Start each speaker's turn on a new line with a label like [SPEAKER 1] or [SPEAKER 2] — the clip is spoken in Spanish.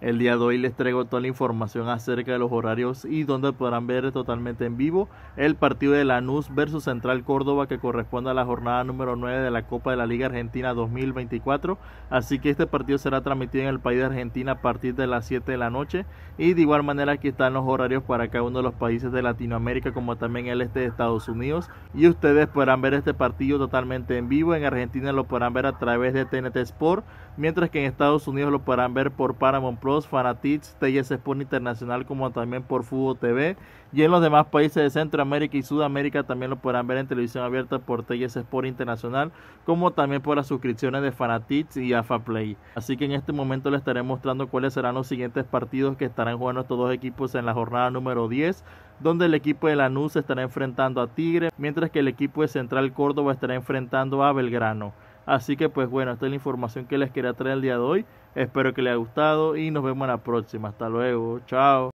[SPEAKER 1] El día de hoy les traigo toda la información acerca de los horarios y donde podrán ver totalmente en vivo el partido de Lanús versus Central Córdoba que corresponde a la jornada número 9 de la Copa de la Liga Argentina 2024. Así que este partido será transmitido en el país de Argentina a partir de las 7 de la noche y de igual manera aquí están los horarios para cada uno de los países de Latinoamérica como también el este de Estados Unidos y ustedes podrán ver este partido totalmente en vivo. En Argentina lo podrán ver a través de TNT Sport, mientras que en Estados Unidos lo podrán ver por Paramount Fanatics, TS Sport Internacional, como también por Fútbol TV. Y en los demás países de Centroamérica y Sudamérica también lo podrán ver en televisión abierta por TS Sport Internacional, como también por las suscripciones de Fanatics y AFA Play. Así que en este momento les estaré mostrando cuáles serán los siguientes partidos que estarán jugando estos dos equipos en la jornada número 10, donde el equipo de Lanús estará enfrentando a Tigre, mientras que el equipo de Central Córdoba estará enfrentando a Belgrano. Así que pues bueno, esta es la información que les quería traer el día de hoy. Espero que les haya gustado y nos vemos en la próxima. Hasta luego. Chao.